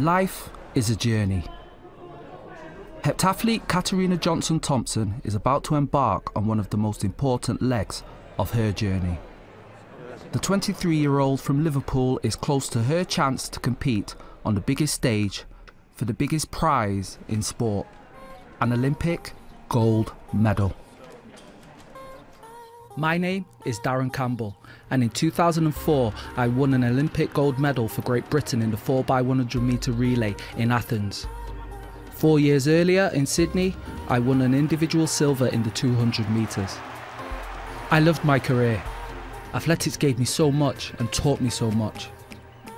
Life is a journey. Heptathlete Katarina Johnson Thompson is about to embark on one of the most important legs of her journey. The 23 year old from Liverpool is close to her chance to compete on the biggest stage for the biggest prize in sport an Olympic gold medal. My name is Darren Campbell, and in 2004 I won an Olympic gold medal for Great Britain in the 4x100 metre relay in Athens. Four years earlier in Sydney, I won an individual silver in the 200 metres. I loved my career. Athletics gave me so much and taught me so much.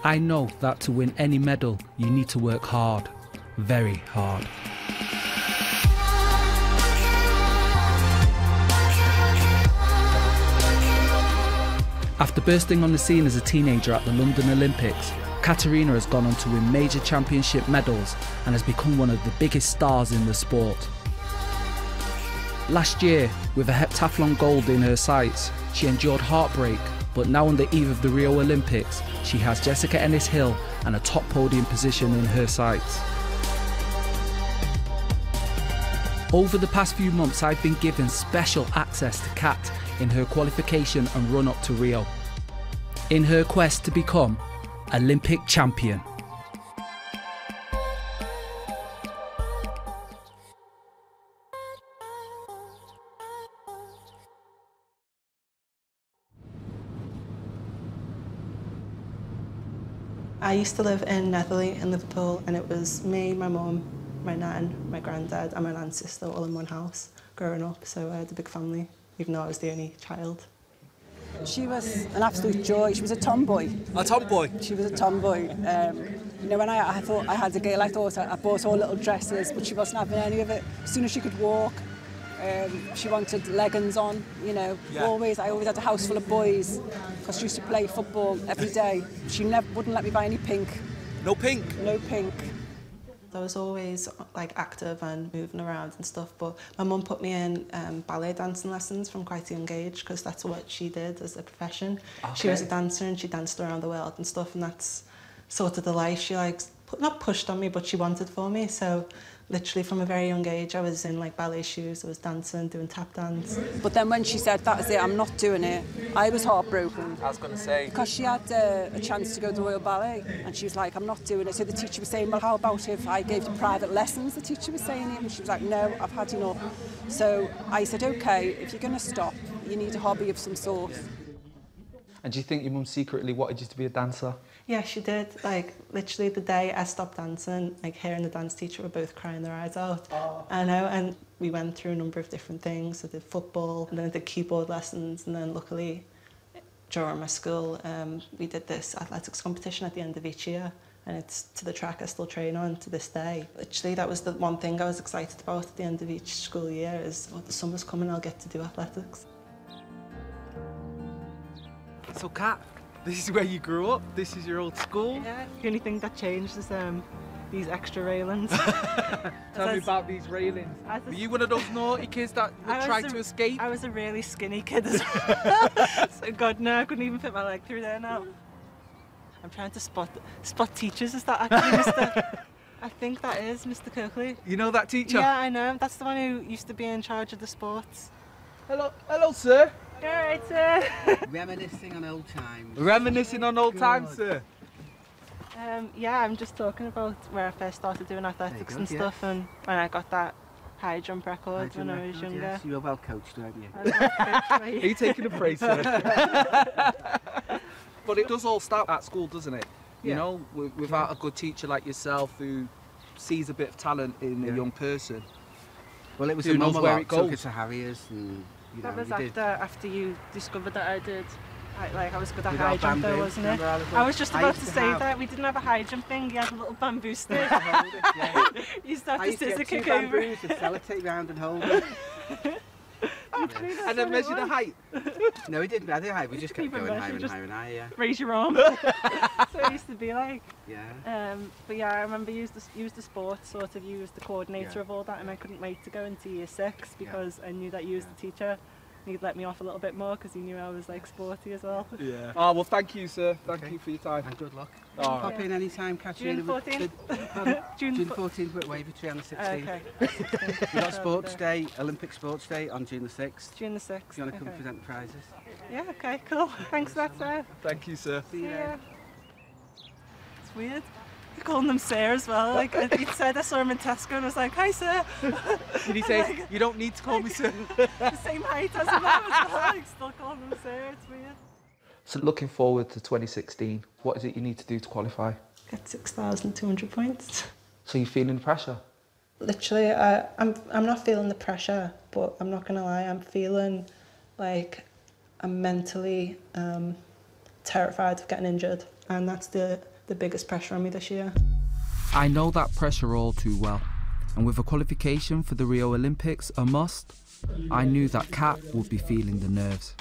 I know that to win any medal, you need to work hard, very hard. After bursting on the scene as a teenager at the London Olympics, Katarina has gone on to win major championship medals and has become one of the biggest stars in the sport. Last year, with a heptathlon gold in her sights, she endured heartbreak, but now on the eve of the Rio Olympics, she has Jessica Ennis Hill and a top podium position in her sights. Over the past few months, I've been given special access to Kat in her qualification and run up to Rio. In her quest to become Olympic champion. I used to live in Netherley in Liverpool and it was me, my mum, my nan, my granddad and my nan's sister all in one house growing up so I had a big family even though I was the only child. She was an absolute joy. She was a tomboy. A tomboy? She was a tomboy. Um, you know, when I, I thought I had a girl, I thought I, I bought all little dresses, but she wasn't having any of it. As soon as she could walk, um, she wanted leggings on, you know. Yeah. Always, I always had a house full of boys because she used to play football every day. She never wouldn't let me buy any pink. No pink? No pink. I was always like active and moving around and stuff but my mum put me in um, ballet dancing lessons from quite a young age because that's what she did as a profession. Okay. She was a dancer and she danced around the world and stuff and that's sort of the life she like not pushed on me but she wanted for me so literally from a very young age I was in like ballet shoes, I was dancing, doing tap dance. But then when she said that is it, I'm not doing it, I was heartbroken. I was going to say. Because she had uh, a chance to go to the Royal Ballet and she was like, I'm not doing it. So the teacher was saying, well, how about if I gave you private lessons? The teacher was saying it and she was like, no, I've had enough. So I said, okay, if you're going to stop, you need a hobby of some sort. And do you think your mum secretly wanted you to be a dancer? Yeah, she did. Like, literally the day I stopped dancing, like, her and the dance teacher were both crying their eyes out. Oh. I know, and we went through a number of different things. I did football, and then I did keyboard lessons, and then luckily, during my school, um, we did this athletics competition at the end of each year. And it's to the track I still train on to this day. Literally, that was the one thing I was excited about at the end of each school year is, oh, the summer's coming, I'll get to do athletics. So, Kat, this is where you grew up? This is your old school? Yeah, the only thing that changed is um, these extra railings. Tell me about these railings. Were you one of those naughty kids that tried to escape? I was a really skinny kid as well. so God, no, I couldn't even fit my leg through there now. I'm trying to spot spot teachers. Is that actually Mr. I think that is Mr. Kirkley. You know that teacher? Yeah, I know. That's the one who used to be in charge of the sports. Hello, hello, sir. All right, sir. Reminiscing on old times. Reminiscing on old Good. times, sir. Um, yeah, I'm just talking about where I first started doing athletics and stuff, yeah. and when I got that high jump record high jump when I was record, younger. Yes, you were well coached, weren't you? Are you taking a praise, sir? but it does all start at school, doesn't it? You yeah. know, without yeah. a good teacher like yourself who sees a bit of talent in a young person. Well, it was who knows where it goes. Took it to Harriers and you that know, was after did. after you discovered that I did. I, like I was good at high jump though, wasn't it? I was just about to, to say have... that we didn't have a high jump thing. You had a little bamboo stick. yeah. you used to have I to scissor kick over. bamboos with sellotape round and hold it. and then measure the height. no, we didn't measure the height. We just kept going higher and higher and higher. Yeah. Raise your arm. so it used to be like. Yeah. Um, but yeah, I remember used the, used the sport, sort of you was the coordinator yeah. of all that, and I couldn't wait to go into year six because yeah. I knew that you was the teacher. He'd let me off a little bit more because he knew I was like sporty as well. Yeah. Oh well, thank you, sir. Thank okay. you for your time. And good luck. Oh. Pop in any time, catch June you. 14th. June, June 14th at Wavertree on the 16th. Okay. We've got Sports Day, Olympic Sports Day on June the 6th. June the 6th. If you want to come okay. present the prizes. Yeah, okay, cool. Thanks for that, sir. Thank you, sir. See you Yeah. there. It's weird. You're calling them sir as well. Like I- he said, I saw him in Tesco and I was like, "Hi, sir." Did he say you don't need to call me sir? the same height as him now as well. Like still calling him sir. It's weird. So looking forward to 2016, what is it you need to do to qualify? Get six thousand two hundred points. So you're feeling the pressure? Literally, I, I'm I'm not feeling the pressure, but I'm not gonna lie, I'm feeling like I'm mentally um, terrified of getting injured, and that's the the biggest pressure on me this year. I know that pressure all too well, and with a qualification for the Rio Olympics a must, I knew that Kat would be feeling the nerves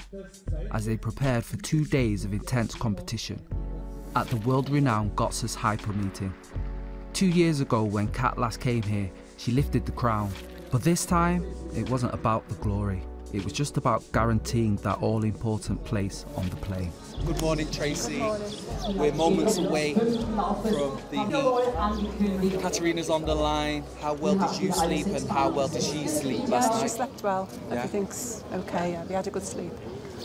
as they prepared for two days of intense competition at the world-renowned Götzis Hypo meeting. Two years ago when Kat last came here, she lifted the crown, but this time it wasn't about the glory. It was just about guaranteeing that all-important place on the plane. Good morning, Tracy. We're moments away from the heat. Katarina's on the line. How well did you sleep and how well did she sleep last Yeah, she slept well. Yeah. Everything's okay. Yeah, we had a good sleep.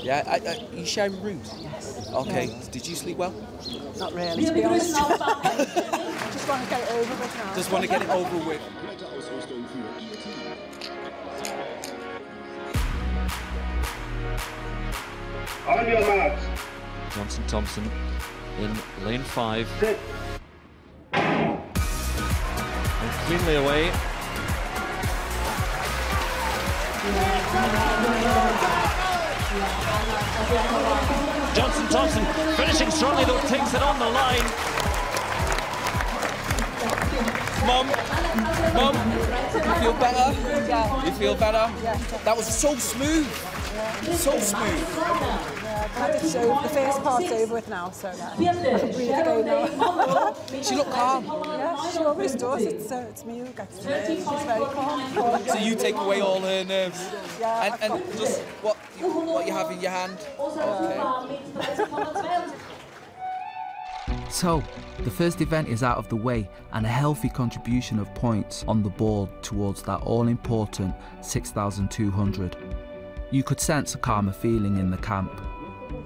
Yeah, I, I, you sharing rooms? Yes. Okay, did you sleep well? Not really, to be honest. Just want to get it over with now. Just want to get it over with. On your marks. Johnson Thompson in lane five. And cleanly away. Johnson Thompson finishing strongly though, takes it on the line. Mum, Mum, you feel better? You feel better? That was so smooth. So smooth. Glad it's over. The first part's over with now, so yeah, I can breathe again now. She looked calm. yeah, she always does. It's, uh, it's me who gets the nerves. She's very calm. So you take away all her nerves. Yeah, And, and just what you, what you have in your hand. Okay. So, the first event is out of the way and a healthy contribution of points on the board towards that all important 6,200. You could sense a calmer feeling in the camp.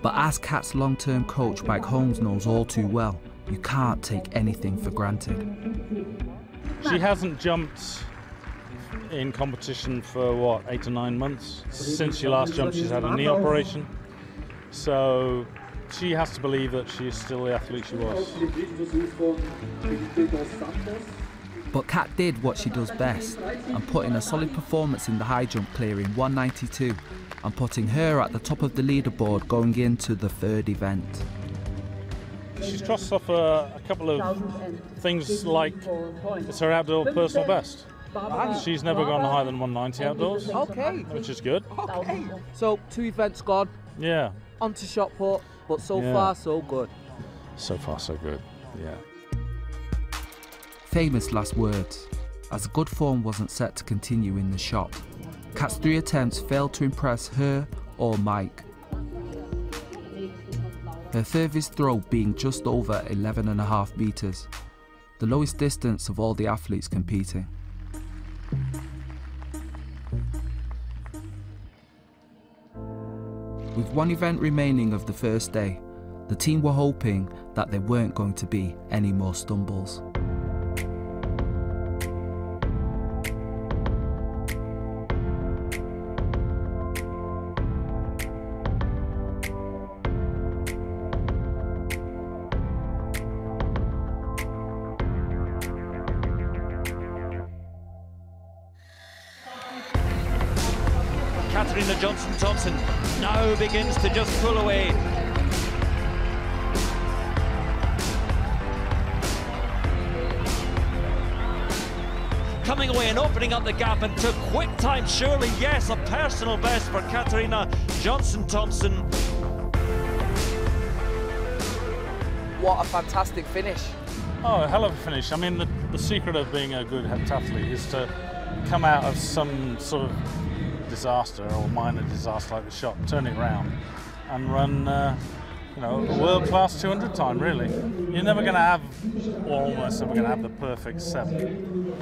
But as Kat's long term coach Mike Holmes knows all too well, you can't take anything for granted. She hasn't jumped in competition for what, eight or nine months? Since she last jumped, she's had a knee operation. So she has to believe that she is still the athlete she was. But Kat did what she does best and put in a solid performance in the high jump, clearing 192 and putting her at the top of the leaderboard going into the third event. She's crossed off a, a couple of things like it's her outdoor personal best. She's never gone higher than 190 outdoors, Okay, which is good. okay. So two events gone, Yeah, on to shot put, but so Yeah. far so good. so far so good. Yeah. Famous last words, as good form wasn't set to continue in the shot. Kat's three attempts failed to impress her or Mike. Her furthest throw being just over 11 and a half metres, the lowest distance of all the athletes competing. With one event remaining of the first day, the team were hoping that there weren't going to be any more stumbles. Begins to just pull away. Coming away and opening up the gap and took quick time, surely, yes, a personal best for Katarina Johnson Thompson. What a fantastic finish. Oh, a hell of a finish. I mean, the, the secret of being a good heptathlete is to come out of some sort of disaster or minor disaster like the shot, turn it around and run, uh, you know, a world-class 200 time. Really, you're never going to have, or almost never going to have the perfect seven.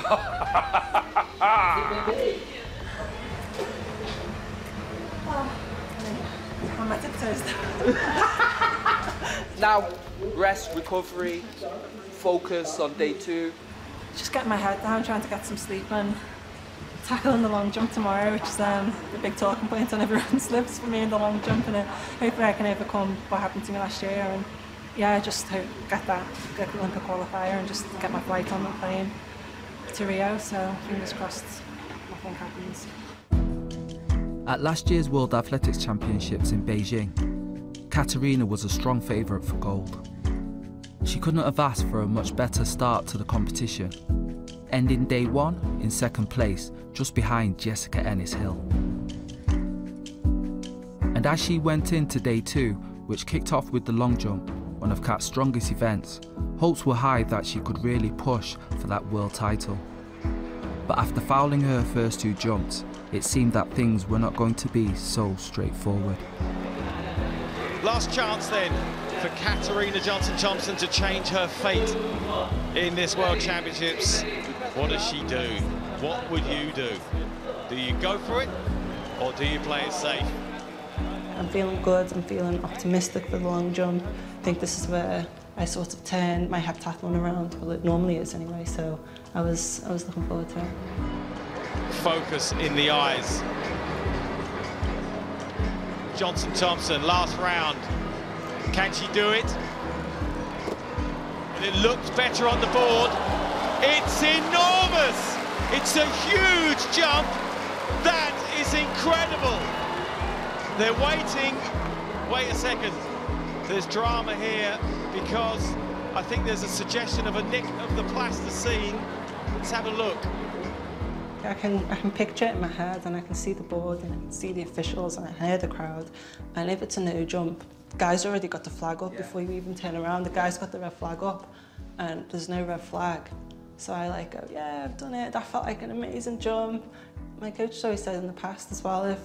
now, rest, recovery, focus on day two. Just getting my head down, trying to get some sleep and tackling the long jump tomorrow, which is um, the big talking point on everyone's lips for me in the long jump, and uh, hopefully I can overcome what happened to me last year. And yeah, just to get that, get the Olympic qualifier, and just get my flight on the plane to Rio. So fingers crossed, nothing happens. At last year's World Athletics Championships in Beijing, Katarina was a strong favourite for gold. She couldn't have asked for a much better start to the competition, ending day one in second place, just behind Jessica Ennis Hill. And as she went into day two, which kicked off with the long jump, one of Kat's strongest events, hopes were high that she could really push for that world title. But after fouling her first two jumps, it seemed that things were not going to be so straightforward. Last chance then for Katarina Johnson-Thompson to change her fate in this World Championships. What does she do? What would you do? Do you go for it or do you play it safe? I'm feeling good, I'm feeling optimistic for the long jump. I think this is where I sort of turn my heptathlon around, well it normally is anyway, so I was, I was looking forward to it. Focus in the eyes. Johnson-Thompson, last round. Can she do it? And it looks better on the board. It's enormous! It's a huge jump. That is incredible. They're waiting. Wait a second. There's drama here because I think there's a suggestion of a nick of the plasticine. Let's have a look. I can, I can picture it in my head and I can see the board and I can see the officials and I hear the crowd. And if it's a no jump, guys already got the flag up yeah. before you even turn around. The guy's got the red flag up and there's no red flag. So I like go, yeah, I've done it. That felt like an amazing jump. My coach always said in the past as well, if,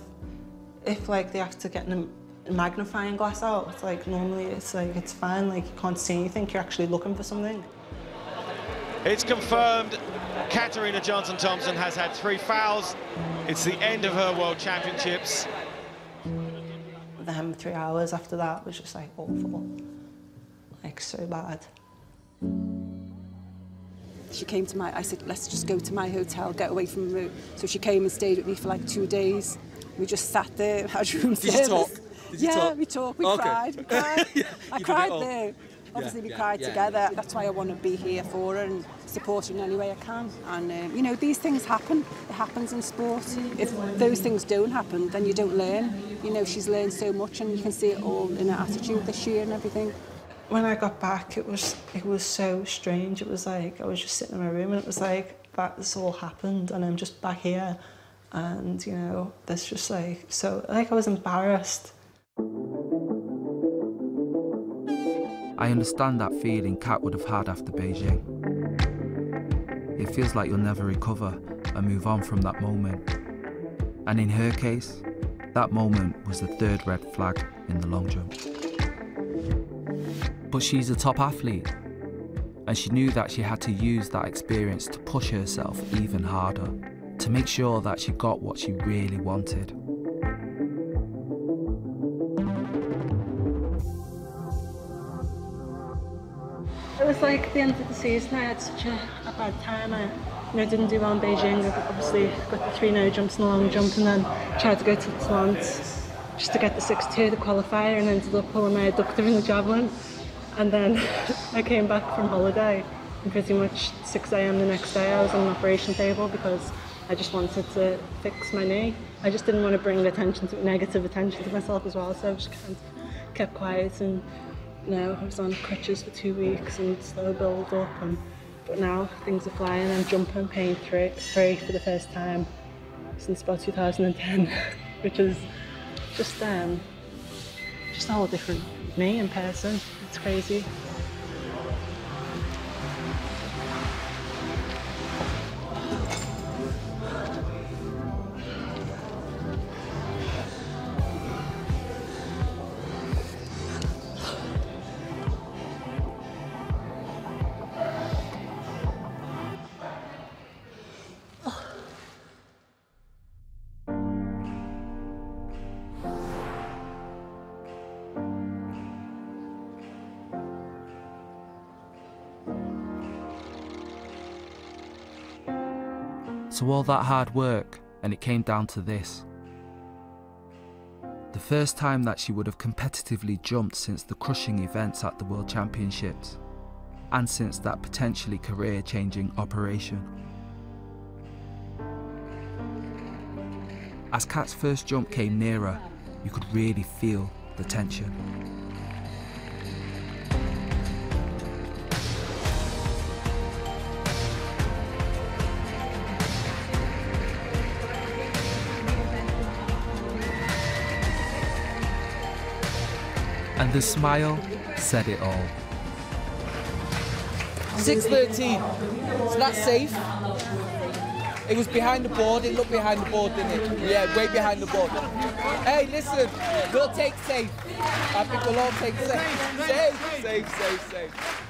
if like they have to get a magnifying glass out, it's like normally it's like, it's fine, like you can't see anything, you're actually looking for something. It's confirmed Katarina Johnson-Thompson has had three fouls. It's the end of her World Championships. Then three hours after that was just like awful, like so bad. She came to my, I said, let's just go to my hotel, get away from the So she came and stayed with me for like two days. We just sat there, had room Did service. you talk? Did yeah, talk? we talked, we okay. cried, we cried. yeah, I cried there obviously yeah, we cried yeah, together. Yeah. That's why I want to be here for her and support her in any way I can. And um, you know, these things happen. It happens in sport. If those things don't happen, then you don't learn. You know, she's learned so much, and you can see it all in her attitude this year and everything. When I got back, it was it was so strange. It was like I was just sitting in my room, and it was like that. This all happened, and I'm just back here, and you know, there's just like so like I was embarrassed I understand that feeling Kat would have had after Beijing. It feels like you'll never recover and move on from that moment. And in her case, that moment was the third red flag in the long jump. But she's a top athlete, and she knew that she had to use that experience to push herself even harder, to make sure that she got what she really wanted. Was like the end of the season. I had such a, a bad time. I you know, didn't do well in Beijing. I obviously got the three no jumps and the long jump, and then tried to go to Talence just to get the 6-2, the qualifier, and ended up pulling my adductor in the javelin. And then I came back from holiday, and pretty much 6 a.m. the next day I was on an operation table because I just wanted to fix my knee. I just didn't want to bring attention to negative attention to myself as well, so I just kind of kept quiet and now. I was on crutches for two weeks and slow build up and but now things are flying. I'm jumping pain three, three for the first time since about 2010, which is just um, just a whole different me in person. It's crazy. So all that hard work, and it came down to this. The first time that she would have competitively jumped since the crushing events at the World Championships, and since that potentially career changing operation. As Kat's first jump came nearer, you could really feel the tension. And the smile said it all. 613. So that's safe. It was behind the board. It looked behind the board, didn't it? Yeah, way behind the board. Hey, listen, we'll take safe. I think we'll all take safe. Safe, safe, safe, safe.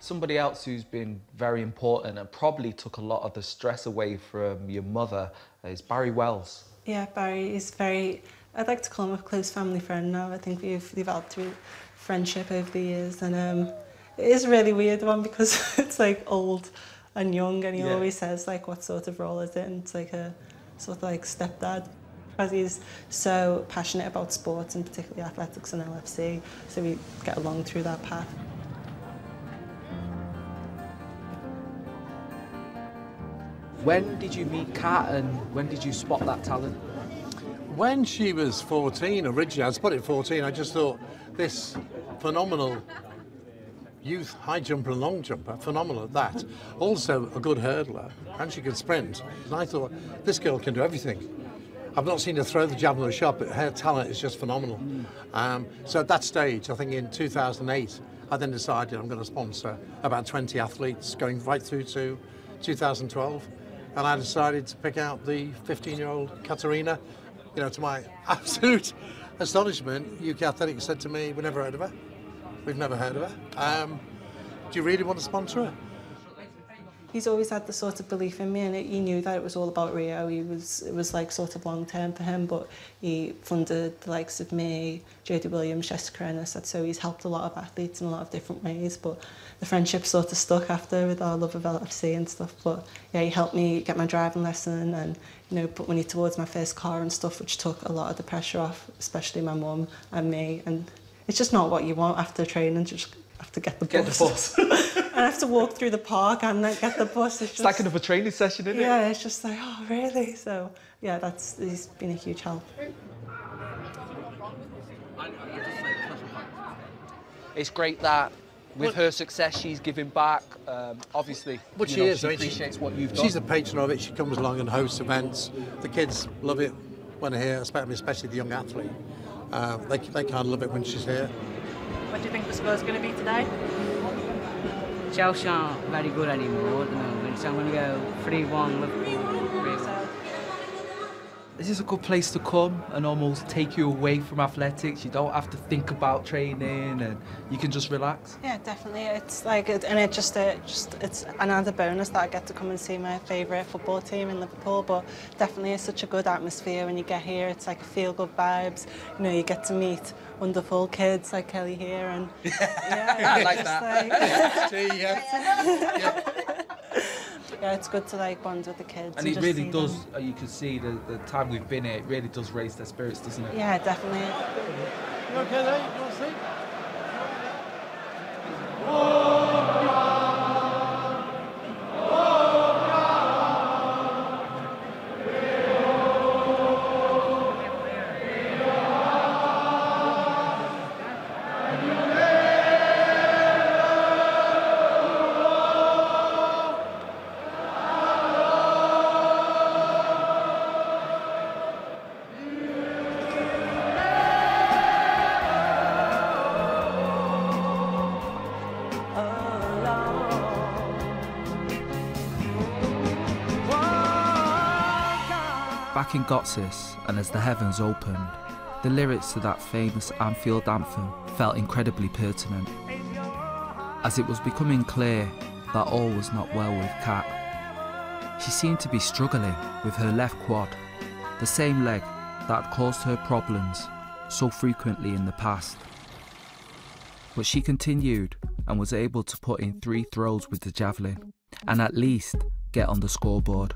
Somebody else who's been very important and probably took a lot of the stress away from your mother is Barrie Wells. Yeah, Barrie is very, I'd like to call him a close family friend now. I think we've developed a friendship over the years and um, it is a really weird one because it's like old and young and he yeah. always says like what sort of role is it and it's like a sort of like stepdad because he's so passionate about sports and particularly athletics and LFC so we get along through that path. When did you meet Kat and when did you spot that talent? When she was 14 originally, I was put at 14, I just thought this phenomenal youth high jumper and long jumper, phenomenal at that. Also a good hurdler, and she could sprint. And I thought, this girl can do everything. I've not seen her throw the javelin or shot, but her talent is just phenomenal. Um, so at that stage, I think in 2008, I then decided I'm going to sponsor about 20 athletes going right through to 2012. And I decided to pick out the 15-year-old Katarina. You know, to my absolute astonishment, UK Athletics said to me, we never heard of her. We've never heard of her. Um, do you really want to sponsor her? He's always had the sort of belief in me and he knew that it was all about Rio. He was, it was like sort of long term for him, but he funded the likes of me, Jodie Williams, Jessica Ennis, so he's helped a lot of athletes in a lot of different ways, but the friendship sort of stuck after with our love of LFC and stuff. But yeah, he helped me get my driving lesson and, you know, put money towards my first car and stuff, which took a lot of the pressure off, especially my mum and me. And it's just not what you want after training. Just have to get the get bus. The bus. and I have to walk through the park and then get the bus. It's, just, it's like another training session, isn't yeah, it? Yeah, it's just like, oh, really? So, yeah, that's he's been a huge help. It's great that with her success, she's giving back. Um, obviously, but she know, is. She appreciates she, what you've done. She's a patron of it. She comes along and hosts events. The kids love it when they're here, especially the young athlete. Uh, they, they can't love it when she's here. What do you think the score's going to be today? Chelsea aren't very good anymore at the moment, so I'm going to go 3-1 Liverpool. this is a good place to come and almost take you away from athletics. You don't have to think about training and you can just relax. Yeah, definitely. It's like, and it just, it just it's another bonus that I get to come and see my favourite football team in Liverpool. But definitely it's such a good atmosphere when you get here. It's like feel good vibes. You know, you get to meet wonderful kids like Kelly here and yeah, I like that. Like, yeah. yeah yeah, it's good to like bond with the kids. And, and it really does. Them. Uh, you can see the, the time we've been here. It really does raise their spirits, doesn't it? Yeah, definitely. You okay there? Götzis, and as the heavens opened, the lyrics to that famous Anfield anthem felt incredibly pertinent. As it was becoming clear that all was not well with Kat, she seemed to be struggling with her left quad, the same leg that caused her problems so frequently in the past. But she continued and was able to put in three throws with the javelin, and at least get on the scoreboard.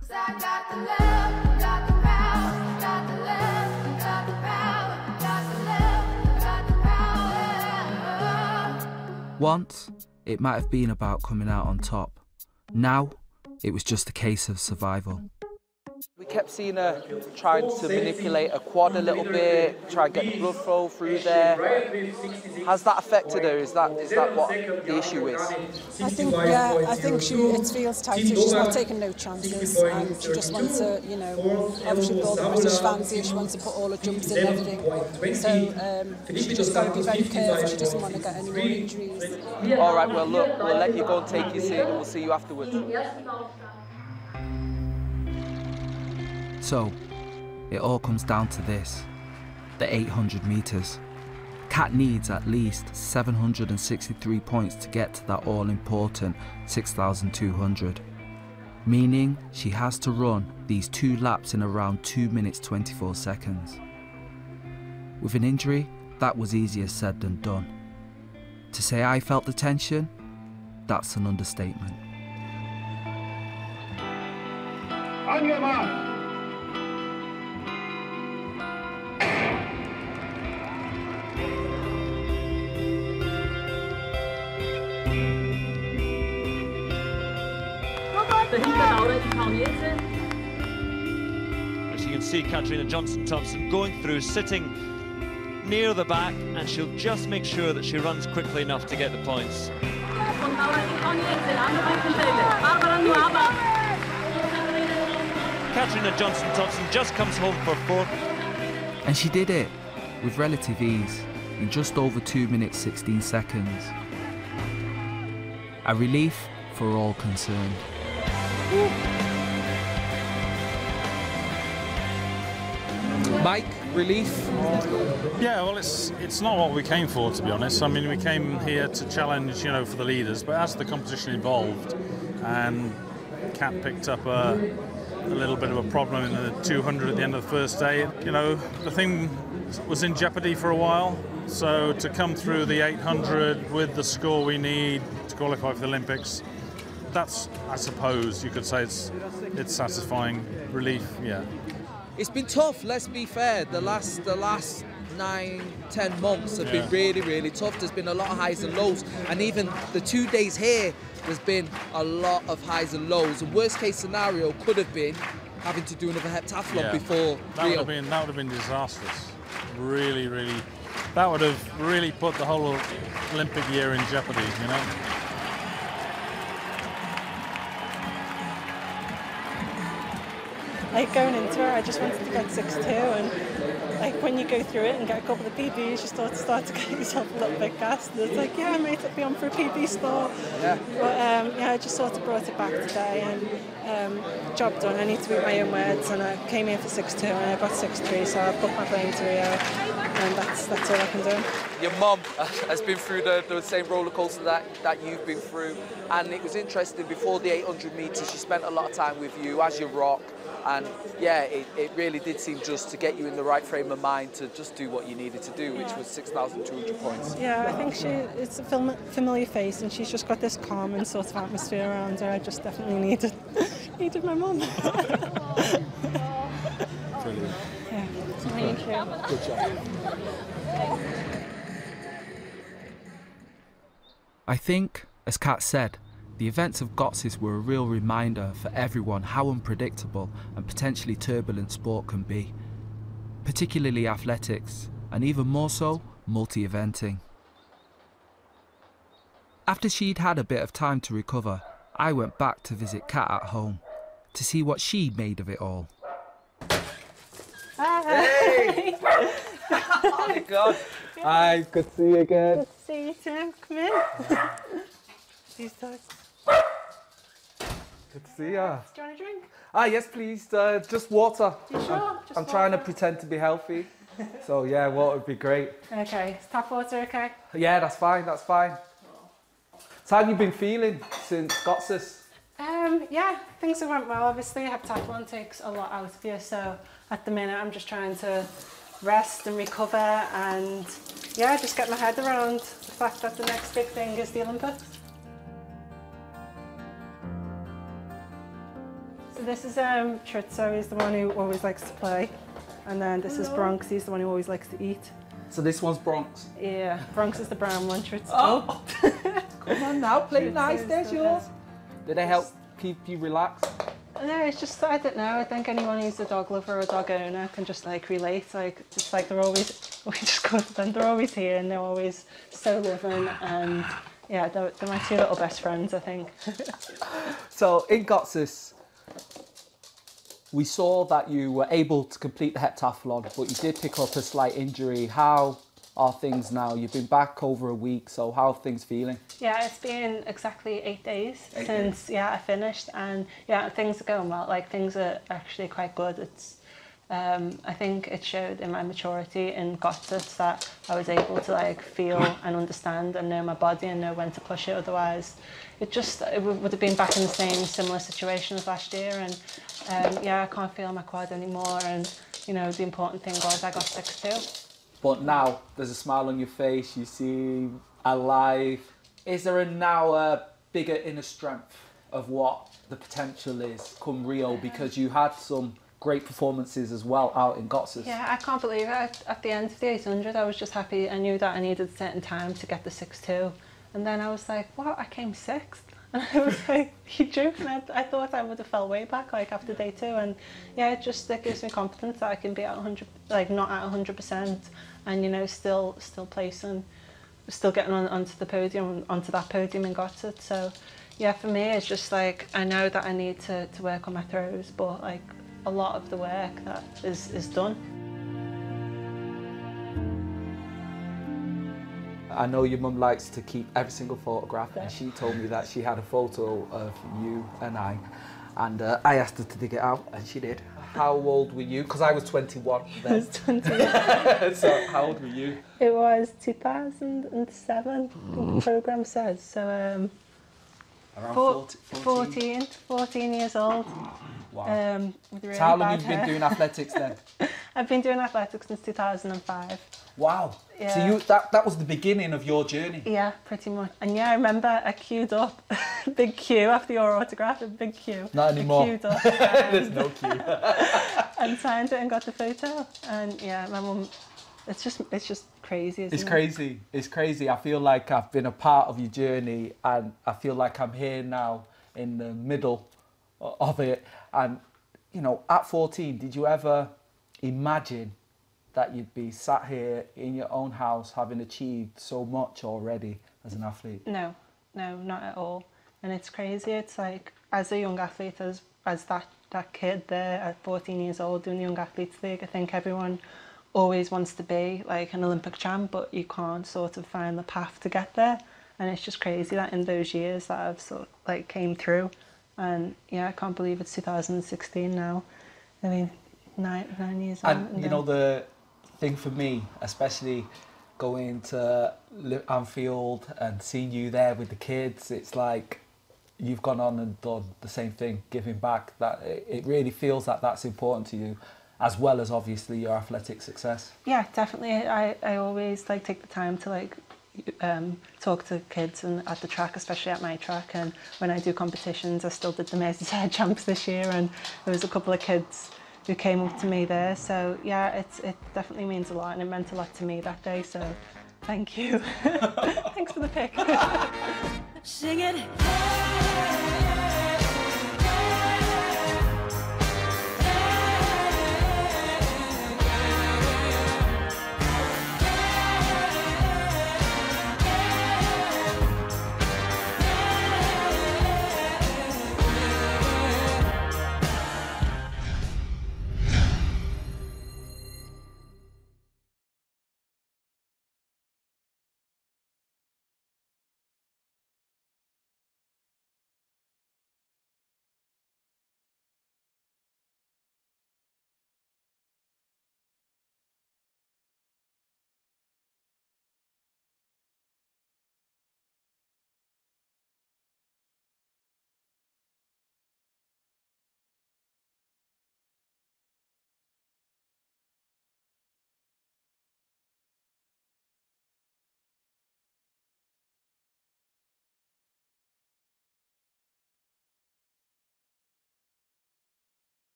Once, it might have been about coming out on top. Now, it was just a case of survival. We kept seeing her trying to manipulate her quad a little bit, try and get the blood flow through there. Has that affected her? Is that is that what the issue is? I think yeah, I think she it feels tighter. She's not taking no chances, and she just wants to, you know, obviously with all the British fans here, she wants to put all her jumps in and everything. So um, she just got to be very careful. She doesn't want to get any more injuries. All right, well look, we'll let you go and take your seat, and we'll see you afterwards. So, it all comes down to this the 800 metres. Kat needs at least 763 points to get to that all important 6,200, meaning she has to run these two laps in around 2 minutes 24 seconds. With an injury, that was easier said than done. To say I felt the tension, that's an understatement. On your mark. As you can see, Katrina Johnson Thompson going through, sitting near the back, and she'll just make sure that she runs quickly enough to get the points. Katrina Johnson Thompson just comes home for fourth. And she did it with relative ease in just over 2 minutes 16 seconds. A relief for all concerned. Mike, relief? Yeah, well, it's it's not what we came for, to be honest. I mean, we came here to challenge, you know, for the leaders. But as the competition evolved, and Kat picked up a, a little bit of a problem in the 200 at the end of the first day, you know, the thing was in jeopardy for a while. So to come through the 800 with the score we need to qualify for the Olympics, that's, I suppose, you could say it's it's satisfying relief. Yeah. It's been tough. Let's be fair. The last the last nine, ten months have Yeah. been really, really tough. There's been a lot of highs and lows, and even the two days here, there's been a lot of highs and lows. The worst case scenario could have been having to do another heptathlon Yeah. before that would Rio. have been that would have been disastrous. Really, really, that would have really put the whole Olympic year in jeopardy. You know. Like going into it, I just wanted to get 6'2", and like when you go through it and get a couple of PBs, you start to start to get yourself a little bit gassed. And it's like, yeah, I might be on for a PB store. Yeah. But um, yeah, I just sort of brought it back today, and um, job done. I need to eat my own words, and I came in for 6'2", and I got 6'3", so I've put my brain to Rio, and that's that's all I can do. Your mum has been through the, the same roller coaster that, that you've been through, and it was interesting. Before the 800 meters, she spent a lot of time with you as your rock, and yeah, it, it really did seem just to get you in the right frame of mind to just do what you needed to do, which was 6,200 points. Yeah, I think she it's a familiar face, and she's just got this calm and sort of atmosphere around her. I just definitely needed needed my mum. Brilliant. Yeah. Thank you. Good job. I think, as Kat said, the events of Götzis were a real reminder for everyone how unpredictable and potentially turbulent sport can be, particularly athletics, and even more so, multi eventing. After she'd had a bit of time to recover, I went back to visit Kat at home to see what she made of it all. Hey! oh my God. Hi, good to see you again. Good to see you too. Come in. These dogs. Good to see you. Do you want a drink? Ah, yes, please. Uh, just water. You sure? I'm, Just I'm trying to pretend to be healthy. so, yeah, water would be great. Okay, is tap water okay? Yeah, that's fine, that's fine. So, how have you been feeling since Götzis? Um, yeah, things have went well. Obviously, heptathlon takes a lot out of you, so at the minute I'm just trying to rest and recover and yeah, just get my head around the fact that the next big thing is the Olympics. This is um, Trizzo, he's the one who always likes to play. And then this is Bronx, he's the one who always likes to eat. So this one's Bronx. Yeah, Bronx is the brown one, Trizzo. Oh. Come on now, play it nice, there's the yours. Did they help keep you relaxed? No, it's just I don't know. I think anyone who's a dog lover or a dog owner can just like relate. Like it's like they're always we just go to them. They're always here and they're always so loving and yeah, they're, they're my two little best friends. I think. So in Götzis, we saw that you were able to complete the heptathlon, but you did pick up a slight injury. How are things now? You've been back over a week, so how are things feeling? Yeah, it's been exactly eight days Eight since yeah I finished, and yeah things are going well. Like things are actually quite good. It's um, I think it showed in my maturity in Götzis that I was able to like feel and understand and know my body and know when to push it. Otherwise, it just it would have been back in the same similar situation as last year. And um, yeah, I can't feel my quad anymore. And you know the important thing was I got six two. But now there's a smile on your face. You seem alive. Is there a now a bigger inner strength of what the potential is come Rio? Because you had some great performances as well out in Götzis. Yeah, I can't believe it. At, the end of the 800, I was just happy. I knew that I needed a certain time to get the 6-2. And then I was like, wow, I came sixth. And I was like, you joking? I, I thought I would have fell way back, like, after day two. And yeah, it just it gives me confidence that I can be at 100, like, not at 100%. And, you know, still still placing, still getting on onto the podium, onto that podium and got. So, yeah, for me, it's just like, I know that I need to, to work on my throws, but, like, a lot of the work that is, is done. I know your mum likes to keep every single photograph, and she told me that she had a photo of you and I, and uh, I asked her to dig it out, and she did. How old were you? Because I was 21 then. I was 21. so how old were you? It was 2007, I think the programme says. So um, Around four- 40, 14, 14 years old. Wow. Um, really so how long have you been hair. doing athletics then? I've been doing athletics since 2005. Wow. So you that that was the beginning of your journey. Yeah, pretty much. And yeah, I remember I queued up, big queue after your autograph, a big queue. Not I anymore. queued up There's no queue. and signed it and got the photo. And yeah, my mum, it's just it's just crazy. Isn't It's it? crazy. It's crazy. I feel like I've been a part of your journey and I feel like I'm here now in the middle of it. And, you know, at 14, did you ever imagine that you'd be sat here in your own house having achieved so much already as an athlete? No, no, not at all. And it's crazy. It's like as a young athlete, as as that that kid there at 14 years old doing the Young Athletes League, I think everyone always wants to be like an Olympic champ, but you can't sort of find the path to get there. And it's just crazy that in those years that I've sort of like came through. And yeah, I can't believe it's 2016 now. I mean, nine nine years on. And, you know, the thing for me, especially going to Anfield and seeing you there with the kids, it's like you've gone on and done the same thing, giving back. That it it really feels that that's important to you, as well as obviously your athletic success. Yeah, definitely. I, I always like take the time to like um, talk to kids and at the track, especially at my track. And when I do competitions, I still did the Merseyside Champs this year, and there was a couple of kids who came up to me there. So yeah, it's it definitely means a lot, and it meant a lot to me that day. So thank you. Thanks for the pick. Sing it.